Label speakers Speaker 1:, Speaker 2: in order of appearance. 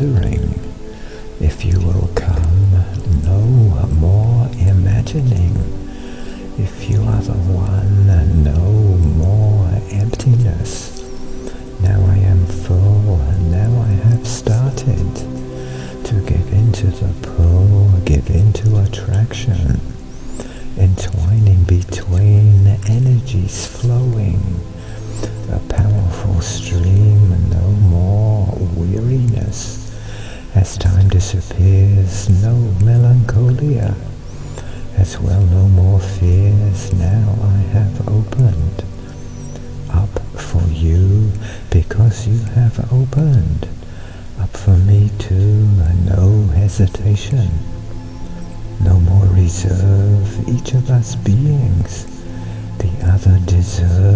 Speaker 1: wondering if you will come, no more imagining. If you are the one, no more emptiness. Now I am full, and now I have started to give into the pull, give into attraction, entwining between energies flowing, time disappears, no melancholia. As well, no more fears. Now I have opened up for you because you have opened up for me too. No hesitation. No more reserve. Each of us beings, the other deserve